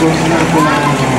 Yang senantumannya.